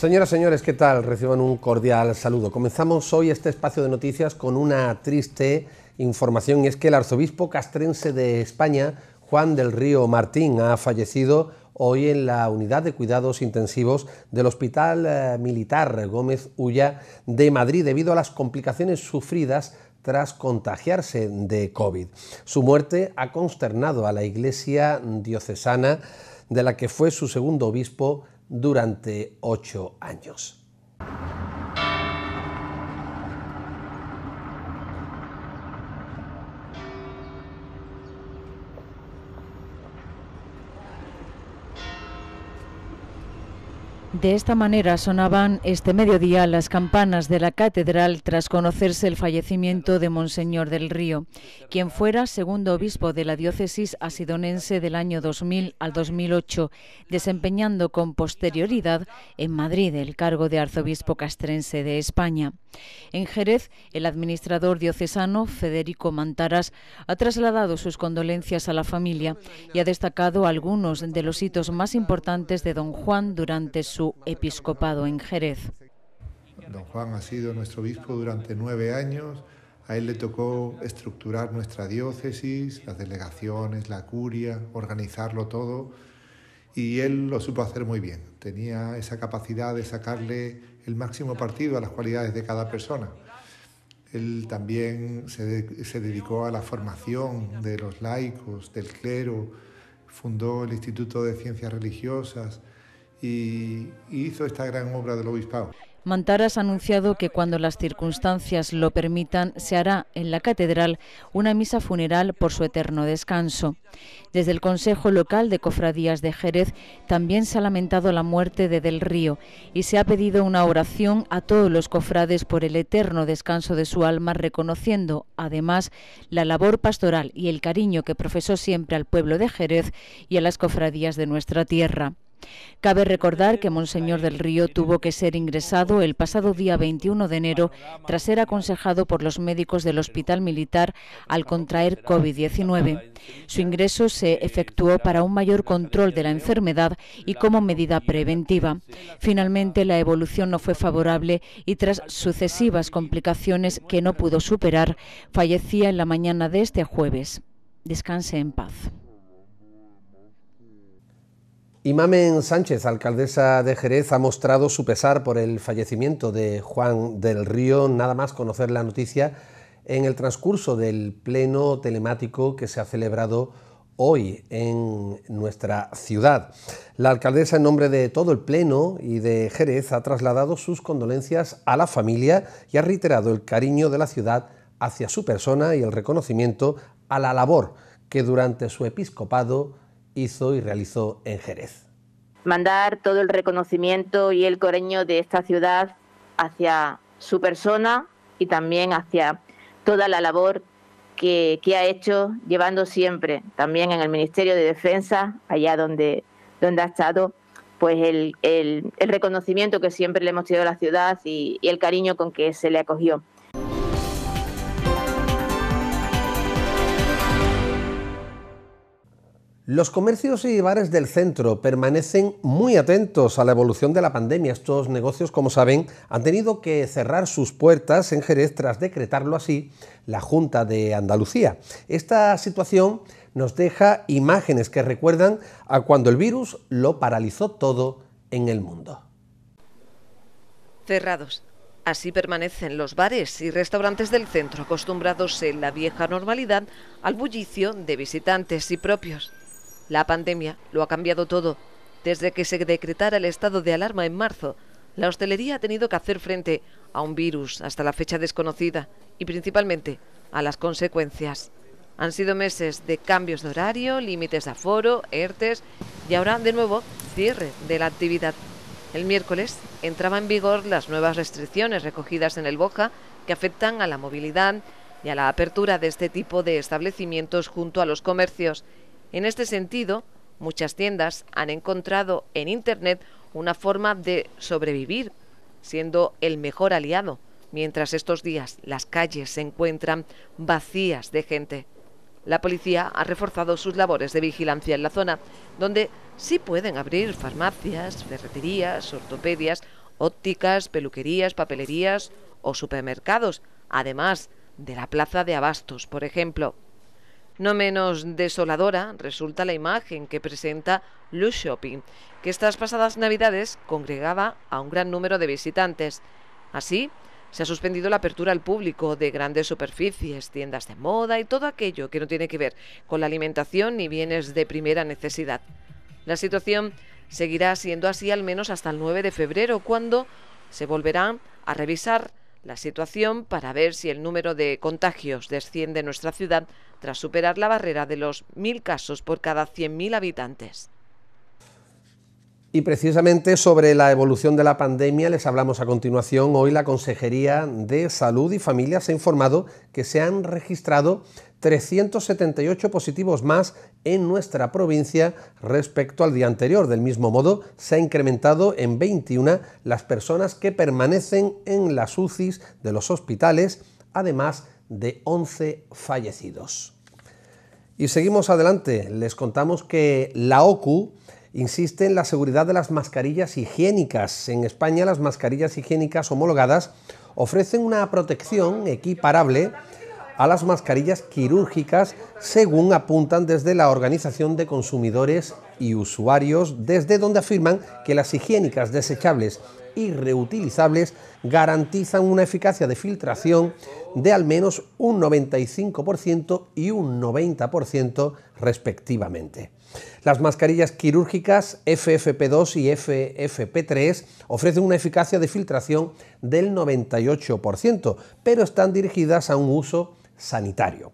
Señoras, señores, ¿qué tal? Reciban un cordial saludo. Comenzamos hoy este espacio de noticias con una triste información y es que el arzobispo castrense de España, Juan del Río Martín, ha fallecido hoy en la unidad de cuidados intensivos del Hospital eh, Militar Gómez Ulla de Madrid debido a las complicaciones sufridas tras contagiarse de COVID. Su muerte ha consternado a la Iglesia diocesana de la que fue su segundo obispo durante ocho años. De esta manera sonaban este mediodía las campanas de la catedral tras conocerse el fallecimiento de Monseñor del Río, quien fuera segundo obispo de la diócesis asidonense del año 2000 al 2008, desempeñando con posterioridad en Madrid el cargo de arzobispo castrense de España. En Jerez, el administrador diocesano Federico Mantaras ha trasladado sus condolencias a la familia y ha destacado algunos de los hitos más importantes de don Juan durante su episcopado en Jerez. Don Juan ha sido nuestro obispo durante nueve años. A él le tocó estructurar nuestra diócesis, las delegaciones, la curia, organizarlo todo. Y él lo supo hacer muy bien. Tenía esa capacidad de sacarle el máximo partido a las cualidades de cada persona. Él también se, se dedicó a la formación de los laicos, del clero, fundó el Instituto de Ciencias Religiosas, y hizo esta gran obra del obispado. Mantaras ha anunciado que cuando las circunstancias lo permitan se hará en la catedral una misa funeral por su eterno descanso. Desde el Consejo Local de Cofradías de Jerez también se ha lamentado la muerte de Del Río y se ha pedido una oración a todos los cofrades por el eterno descanso de su alma, reconociendo además la labor pastoral y el cariño que profesó siempre al pueblo de Jerez y a las cofradías de nuestra tierra. Cabe recordar que Monseñor del Río tuvo que ser ingresado el pasado día 21 de enero tras ser aconsejado por los médicos del Hospital Militar al contraer COVID-19. Su ingreso se efectuó para un mayor control de la enfermedad y como medida preventiva. Finalmente, la evolución no fue favorable y tras sucesivas complicaciones que no pudo superar, fallecía en la mañana de este jueves. Descanse en paz. Imamen Sánchez, alcaldesa de Jerez, ha mostrado su pesar por el fallecimiento de Juan del Río, nada más conocer la noticia en el transcurso del pleno telemático que se ha celebrado hoy en nuestra ciudad. La alcaldesa, en nombre de todo el Pleno y de Jerez, ha trasladado sus condolencias a la familia y ha reiterado el cariño de la ciudad hacia su persona y el reconocimiento a la labor que durante su episcopado hizo y realizó en Jerez. Mandar todo el reconocimiento y el coreño de esta ciudad hacia su persona y también hacia toda la labor que, ha hecho, llevando siempre, también en el Ministerio de Defensa, allá donde, donde ha estado, pues el, el, reconocimiento que siempre le hemos tenido a la ciudad y el cariño con que se le acogió. Los comercios y bares del centro permanecen muy atentos a la evolución de la pandemia. Estos negocios, como saben, han tenido que cerrar sus puertas en Jerez tras decretarlo así la Junta de Andalucía. Esta situación nos deja imágenes que recuerdan a cuando el virus lo paralizó todo en el mundo. Cerrados. Así permanecen los bares y restaurantes del centro, acostumbrados en la vieja normalidad al bullicio de visitantes y propios. La pandemia lo ha cambiado todo. Desde que se decretara el estado de alarma en marzo, la hostelería ha tenido que hacer frente a un virus hasta la fecha desconocida y principalmente a las consecuencias. Han sido meses de cambios de horario, límites de aforo, ERTES y ahora de nuevo cierre de la actividad. El miércoles entraban en vigor las nuevas restricciones recogidas en el BOJA que afectan a la movilidad y a la apertura de este tipo de establecimientos junto a los comercios en este sentido, muchas tiendas han encontrado en Internet una forma de sobrevivir, siendo el mejor aliado, mientras estos días las calles se encuentran vacías de gente. La policía ha reforzado sus labores de vigilancia en la zona, donde sí pueden abrir farmacias, ferreterías, ortopedias ópticas, peluquerías, papelerías o supermercados, además de la plaza de abastos, por ejemplo. No menos desoladora resulta la imagen que presenta Luz Shopping, que estas pasadas navidades congregaba a un gran número de visitantes. Así, se ha suspendido la apertura al público de grandes superficies, tiendas de moda y todo aquello que no tiene que ver con la alimentación ni bienes de primera necesidad. La situación seguirá siendo así al menos hasta el 9 de febrero, cuando se volverán a revisar la situación para ver si el número de contagios desciende en nuestra ciudad tras superar la barrera de los mil casos por cada 100.000 habitantes. Y precisamente sobre la evolución de la pandemia les hablamos a continuación. Hoy la Consejería de Salud y Familia se ha informado que se han registrado 378 positivos más en nuestra provincia respecto al día anterior. Del mismo modo, se ha incrementado en 21 las personas que permanecen en las UCIs de los hospitales, además de 11 fallecidos. Y seguimos adelante. Les contamos que la OCU insiste en la seguridad de las mascarillas higiénicas. En España las mascarillas higiénicas homologadas ofrecen una protección equiparable a las mascarillas quirúrgicas según apuntan desde la Organización de Consumidores y Usuarios, desde donde afirman que las higiénicas desechables y reutilizables garantizan una eficacia de filtración de al menos un 95% y un 90% respectivamente. Las mascarillas quirúrgicas FFP2 y FFP3 ofrecen una eficacia de filtración del 98%, pero están dirigidas a un uso sanitario.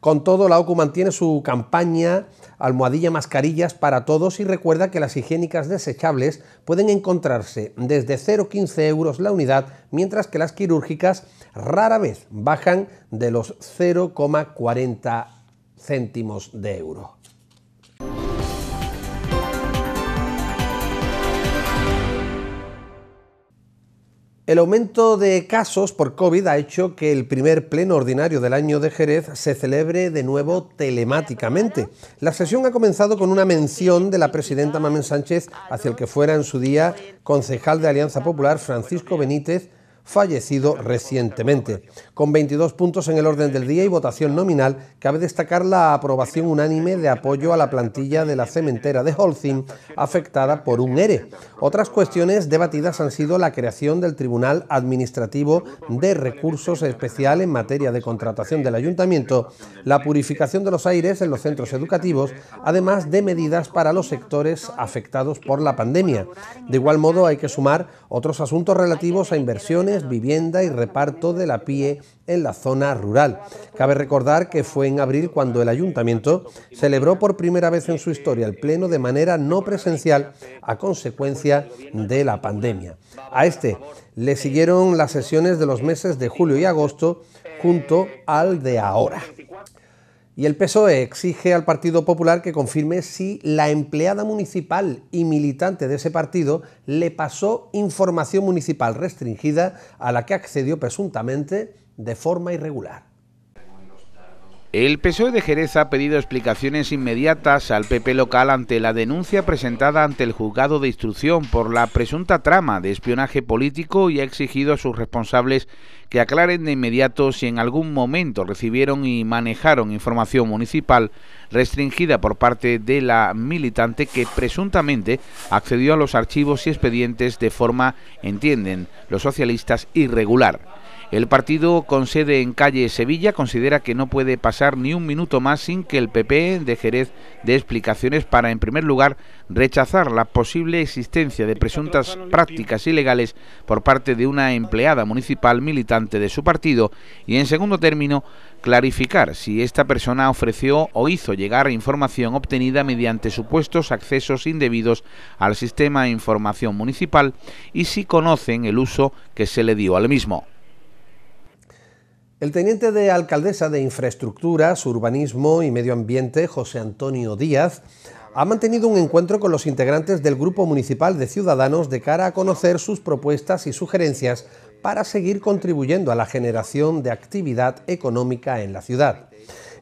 Con todo, la OCU mantiene su campaña almohadilla mascarillas para todos y recuerda que las higiénicas desechables pueden encontrarse desde 0,15 euros la unidad, mientras que las quirúrgicas rara vez bajan de los 0,40 céntimos de euro. El aumento de casos por COVID ha hecho que el primer pleno ordinario del año de Jerez se celebre de nuevo telemáticamente. La sesión ha comenzado con una mención de la presidenta Mamen Sánchez hacia el que fuera en su día concejal de Alianza Popular Francisco Benítez, fallecido recientemente. Con 22 puntos en el orden del día y votación nominal, cabe destacar la aprobación unánime de apoyo a la plantilla de la cementera de Holcim afectada por un ERE. Otras cuestiones debatidas han sido la creación del Tribunal Administrativo de Recursos Especial en materia de contratación del Ayuntamiento, la purificación de los aires en los centros educativos, además de medidas para los sectores afectados por la pandemia. De igual modo, hay que sumar otros asuntos relativos a inversiones, vivienda y reparto de la PIE en la zona rural. Cabe recordar que fue en abril cuando el ayuntamiento celebró por primera vez en su historia el pleno de manera no presencial a consecuencia de la pandemia. A este le siguieron las sesiones de los meses de julio y agosto junto al de ahora. Y el PSOE exige al Partido Popular que confirme si la empleada municipal y militante de ese partido le pasó información municipal restringida a la que accedió presuntamente de forma irregular. El PSOE de Jerez ha pedido explicaciones inmediatas al PP local ante la denuncia presentada ante el juzgado de instrucción por la presunta trama de espionaje político y ha exigido a sus responsables que aclaren de inmediato si en algún momento recibieron y manejaron información municipal restringida por parte de la militante que presuntamente accedió a los archivos y expedientes de forma, entienden los socialistas, irregular. El partido con sede en calle Sevilla considera que no puede pasar ni un minuto más sin que el PP de Jerez dé explicaciones para, en primer lugar, rechazar la posible existencia de presuntas prácticas ilegales por parte de una empleada municipal militante de su partido y, en segundo término, clarificar si esta persona ofreció o hizo llegar información obtenida mediante supuestos accesos indebidos al sistema de información municipal y si conocen el uso que se le dio al mismo. El teniente de alcaldesa de Infraestructuras, Urbanismo y Medio Ambiente, José Antonio Díaz, ha mantenido un encuentro con los integrantes del Grupo Municipal de Ciudadanos de cara a conocer sus propuestas y sugerencias para seguir contribuyendo a la generación de actividad económica en la ciudad.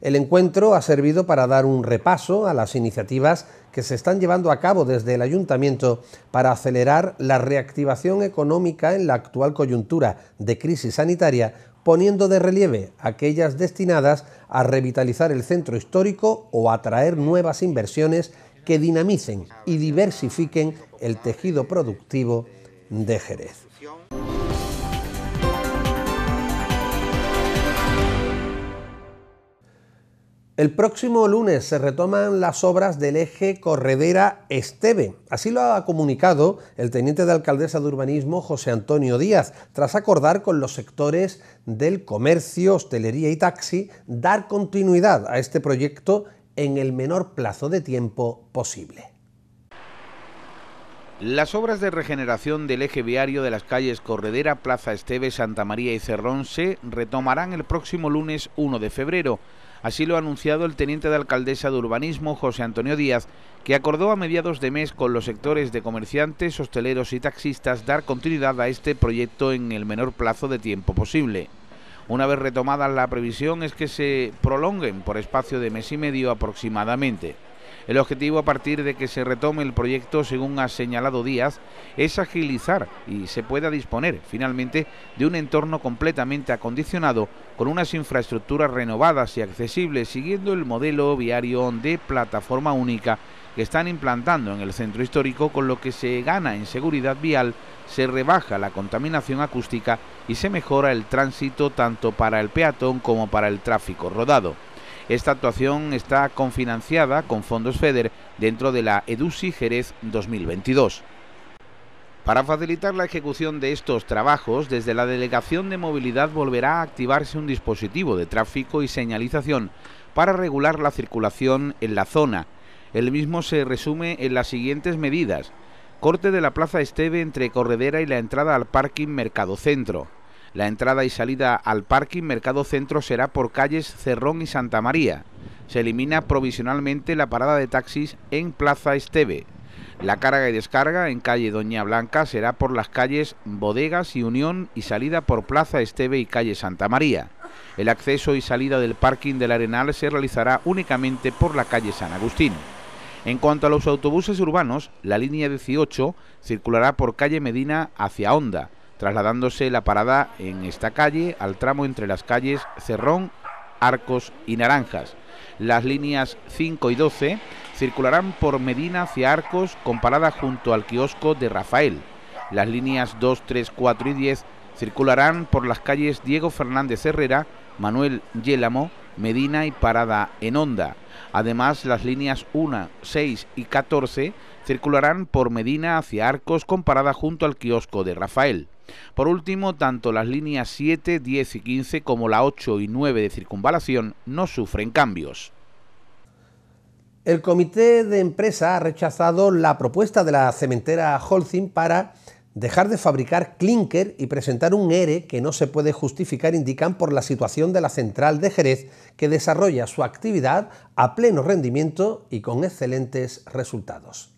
El encuentro ha servido para dar un repaso a las iniciativas que se están llevando a cabo desde el ayuntamiento para acelerar la reactivación económica en la actual coyuntura de crisis sanitaria, poniendo de relieve aquellas destinadas a revitalizar el centro histórico o atraer nuevas inversiones que dinamicen y diversifiquen el tejido productivo de Jerez. El próximo lunes se retoman las obras del eje Corredera-Esteve. Así lo ha comunicado el teniente de alcaldesa de urbanismo José Antonio Díaz, tras acordar con los sectores del comercio, hostelería y taxi dar continuidad a este proyecto en el menor plazo de tiempo posible. Las obras de regeneración del eje viario de las calles Corredera, Plaza Esteve, Santa María y Cerrón se retomarán el próximo lunes 1 de febrero. Así lo ha anunciado el teniente de alcaldesa de urbanismo, José Antonio Díaz, que acordó a mediados de mes con los sectores de comerciantes, hosteleros y taxistas dar continuidad a este proyecto en el menor plazo de tiempo posible. Una vez retomada la previsión es que se prolonguen por espacio de mes y medio aproximadamente. El objetivo a partir de que se retome el proyecto, según ha señalado Díaz, es agilizar y se pueda disponer finalmente de un entorno completamente acondicionado con unas infraestructuras renovadas y accesibles siguiendo el modelo viario de plataforma única que están implantando en el centro histórico, con lo que se gana en seguridad vial, se rebaja la contaminación acústica y se mejora el tránsito tanto para el peatón como para el tráfico rodado. Esta actuación está confinanciada con fondos FEDER dentro de la EDUSI Jerez 2022. Para facilitar la ejecución de estos trabajos, desde la Delegación de Movilidad volverá a activarse un dispositivo de tráfico y señalización para regular la circulación en la zona. El mismo se resume en las siguientes medidas. Corte de la Plaza Esteve entre Corredera y la entrada al parking Mercado Centro. La entrada y salida al parking Mercado Centro será por calles Cerrón y Santa María. Se elimina provisionalmente la parada de taxis en Plaza Esteve. La carga y descarga en calle Doña Blanca será por las calles Bodegas y Unión y salida por Plaza Esteve y calle Santa María. El acceso y salida del parking del Arenal se realizará únicamente por la calle San Agustín. En cuanto a los autobuses urbanos, la línea 18 circulará por calle Medina hacia Honda, trasladándose la parada en esta calle al tramo entre las calles Cerrón, Arcos y Naranjas. Las líneas 5 y 12 circularán por Medina hacia Arcos con parada junto al kiosco de Rafael. Las líneas 2, 3, 4 y 10 circularán por las calles Diego Fernández Herrera, Manuel Yélamo, Medina y parada en Honda. Además, las líneas 1, 6 y 14 circularán por Medina hacia Arcos con parada junto al kiosco de Rafael. Por último, tanto las líneas 7, 10 y 15 como la 8 y 9 de circunvalación no sufren cambios. El comité de empresa ha rechazado la propuesta de la cementera Holcim para dejar de fabricar clinker y presentar un ERE que no se puede justificar, indican, por la situación de la central de Jerez, que desarrolla su actividad a pleno rendimiento y con excelentes resultados.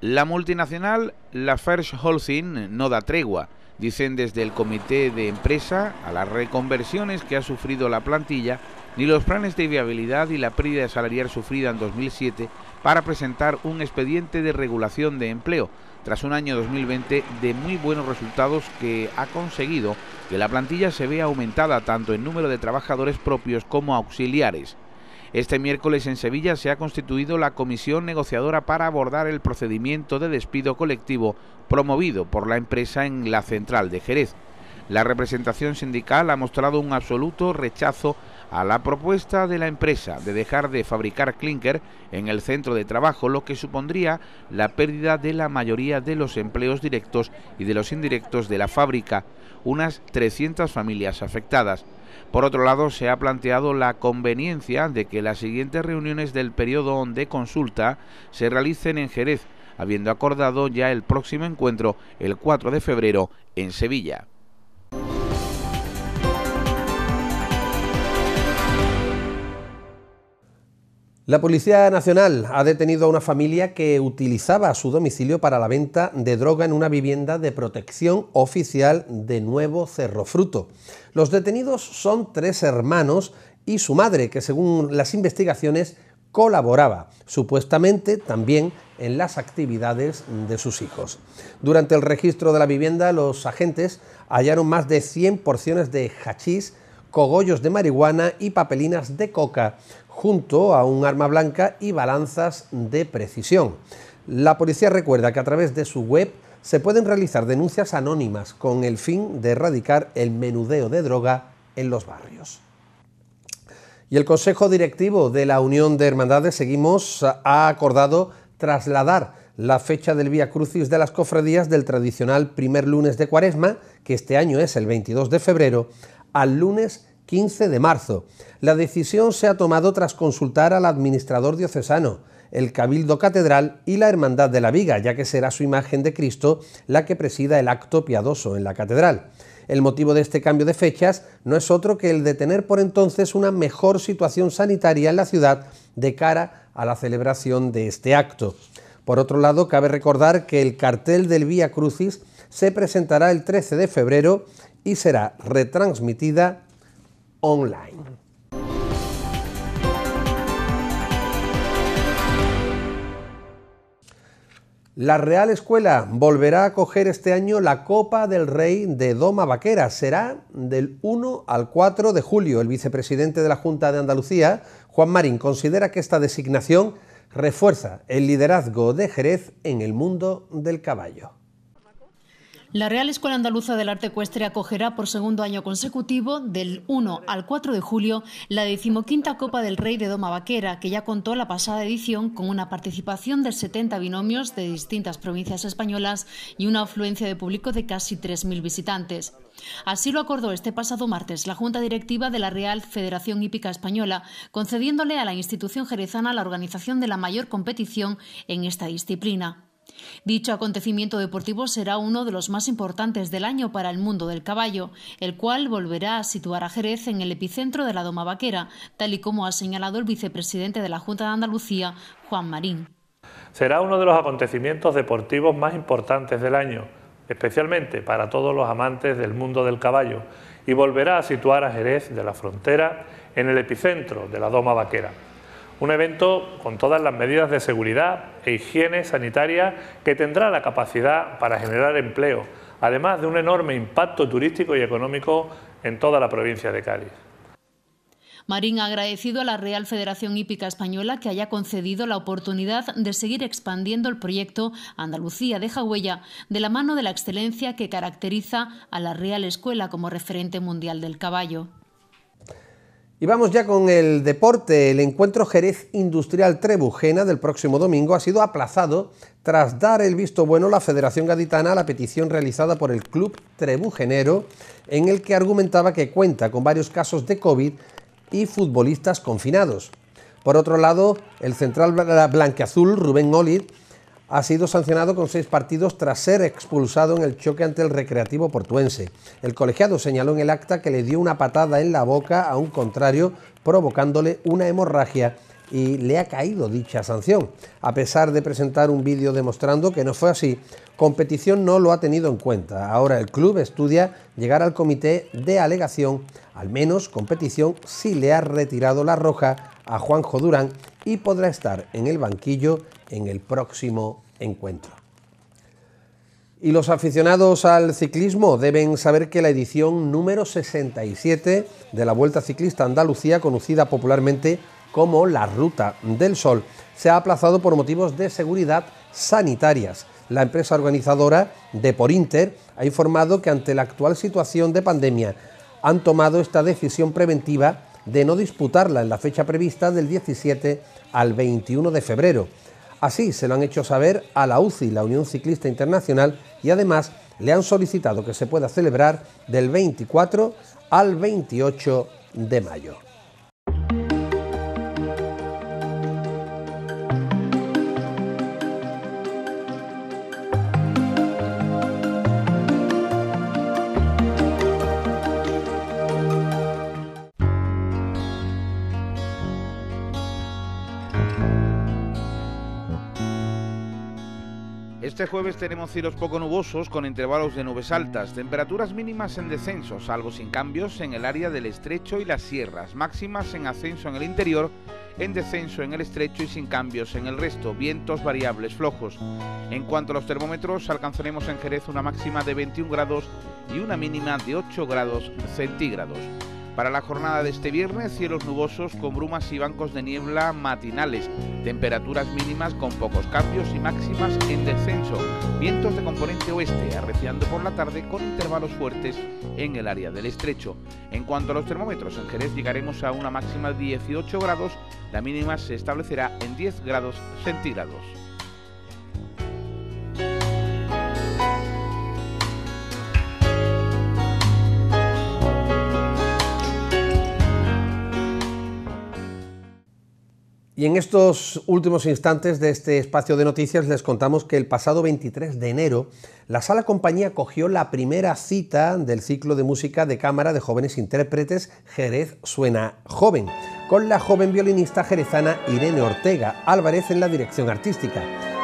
La multinacional Lafarge Holcim no da tregua, dicen desde el comité de empresa, a las reconversiones que ha sufrido la plantilla, ni los planes de viabilidad y la pérdida salarial sufrida en 2007 para presentar un expediente de regulación de empleo, tras un año 2020 de muy buenos resultados que ha conseguido que la plantilla se vea aumentada tanto en número de trabajadores propios como auxiliares. Este miércoles en Sevilla se ha constituido la comisión negociadora para abordar el procedimiento de despido colectivo promovido por la empresa en la central de Jerez. La representación sindical ha mostrado un absoluto rechazo a la propuesta de la empresa de dejar de fabricar clinker en el centro de trabajo, lo que supondría la pérdida de la mayoría de los empleos directos y de los indirectos de la fábrica, unas 300 familias afectadas. Por otro lado, se ha planteado la conveniencia de que las siguientes reuniones del periodo de consulta se realicen en Jerez, habiendo acordado ya el próximo encuentro el 4 de febrero en Sevilla. La Policía Nacional ha detenido a una familia que utilizaba su domicilio para la venta de droga en una vivienda de protección oficial de Nuevo Cerro Fruto. Los detenidos son tres hermanos y su madre, que según las investigaciones colaboraba supuestamente también en las actividades de sus hijos. Durante el registro de la vivienda, los agentes hallaron más de 100 porciones de hachís, cogollos de marihuana y papelinas de coca, junto a un arma blanca y balanzas de precisión. La policía recuerda que a través de su web se pueden realizar denuncias anónimas con el fin de erradicar el menudeo de droga en los barrios. Y el Consejo Directivo de la Unión de Hermandades Seguimos ha acordado trasladar la fecha del Vía Crucis de las cofradías del tradicional primer lunes de Cuaresma, que este año es el 22 de febrero, al lunes 15 de marzo. La decisión se ha tomado tras consultar al administrador diocesano, el Cabildo Catedral y la Hermandad de la Viga, ya que será su imagen de Cristo la que presida el acto piadoso en la catedral. El motivo de este cambio de fechas no es otro que el de tener por entonces una mejor situación sanitaria en la ciudad de cara a la celebración de este acto. Por otro lado, cabe recordar que el cartel del Vía Crucis se presentará el 13 de febrero y será retransmitida online. La Real Escuela volverá a acoger este año la Copa del Rey de Doma Vaquera. Será del 1 al 4 de julio. El vicepresidente de la Junta de Andalucía, Juan Marín, considera que esta designación refuerza el liderazgo de Jerez en el mundo del caballo. La Real Escuela Andaluza del Arte Ecuestre acogerá por segundo año consecutivo, del 1 al 4 de julio, la decimoquinta Copa del Rey de Doma Vaquera, que ya contó la pasada edición con una participación de 70 binomios de distintas provincias españolas y una afluencia de público de casi 3.000 visitantes. Así lo acordó este pasado martes la Junta Directiva de la Real Federación Hípica Española, concediéndole a la institución jerezana la organización de la mayor competición en esta disciplina. Dicho acontecimiento deportivo será uno de los más importantes del año para el mundo del caballo, el cual volverá a situar a Jerez en el epicentro de la Doma Vaquera, tal y como ha señalado el vicepresidente de la Junta de Andalucía, Juan Marín. Será uno de los acontecimientos deportivos más importantes del año, especialmente para todos los amantes del mundo del caballo, y volverá a situar a Jerez de la Frontera en el epicentro de la Doma Vaquera. Un evento con todas las medidas de seguridad e higiene sanitaria que tendrá la capacidad para generar empleo, además de un enorme impacto turístico y económico en toda la provincia de Cádiz. Marín ha agradecido a la Real Federación Hípica Española que haya concedido la oportunidad de seguir expandiendo el proyecto Andalucía deja huella de la mano de la excelencia que caracteriza a la Real Escuela como referente mundial del caballo. Y vamos ya con el deporte. El encuentro Jerez Industrial Trebujena del próximo domingo ha sido aplazado tras dar el visto bueno la Federación Gaditana a la petición realizada por el Club Trebujenero, en el que argumentaba que cuenta con varios casos de COVID y futbolistas confinados. Por otro lado, el central blanqueazul Rubén Olid ha sido sancionado con seis partidos tras ser expulsado en el choque ante el Recreativo Portuense. El colegiado señaló en el acta que le dio una patada en la boca a un contrario, provocándole una hemorragia y le ha caído dicha sanción. A pesar de presentar un vídeo demostrando que no fue así, competición no lo ha tenido en cuenta. Ahora el club estudia llegar al comité de alegación, al menos competición si le ha retirado la roja a Juanjo Durán y podrá estar en el banquillo en el próximo encuentro. Y los aficionados al ciclismo deben saber que la edición número 67 de la Vuelta Ciclista Andalucía, conocida popularmente como la Ruta del Sol, se ha aplazado por motivos de seguridad sanitarias. La empresa organizadora de Porinter ha informado que ante la actual situación de pandemia han tomado esta decisión preventiva de no disputarla en la fecha prevista del 17 al 21 de febrero. Así se lo han hecho saber a la UCI, la Unión Ciclista Internacional, y además le han solicitado que se pueda celebrar del 24 al 28 de mayo. Este jueves tenemos cielos poco nubosos con intervalos de nubes altas, temperaturas mínimas en descenso, salvo sin cambios en el área del estrecho y las sierras, máximas en ascenso en el interior en descenso en el estrecho y sin cambios en el resto, vientos variables flojos. En cuanto a los termómetros, alcanzaremos en Jerez una máxima de 21 grados y una mínima de 8 grados centígrados. Para la jornada de este viernes, cielos nubosos con brumas y bancos de niebla matinales, temperaturas mínimas con pocos cambios y máximas en descenso, vientos de componente oeste arreciando por la tarde con intervalos fuertes en el área del estrecho. En cuanto a los termómetros, en Jerez llegaremos a una máxima de 18 grados, la mínima se establecerá en 10 grados centígrados. Y en estos últimos instantes de este espacio de noticias les contamos que el pasado 23 de enero la Sala Compañía cogió la primera cita del ciclo de música de cámara de jóvenes intérpretes Jerez Suena Joven, con la joven violinista jerezana Irene Ortega Álvarez en la dirección artística.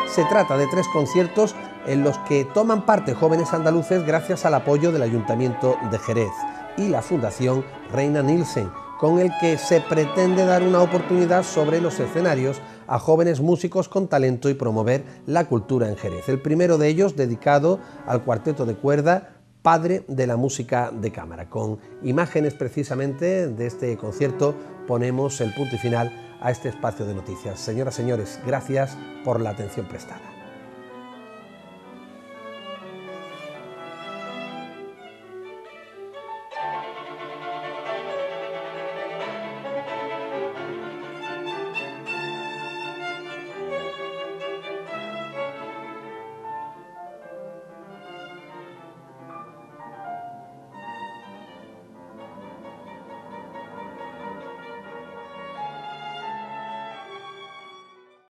Se trata de tres conciertos en los que toman parte jóvenes andaluces gracias al apoyo del Ayuntamiento de Jerez y la Fundación Reina Nielsen con el que se pretende dar una oportunidad sobre los escenarios a jóvenes músicos con talento y promover la cultura en Jerez. El primero de ellos dedicado al cuarteto de cuerda Padre de la Música de Cámara. Con imágenes precisamente de este concierto ponemos el punto y final a este espacio de noticias. Señoras, y señores, gracias por la atención prestada.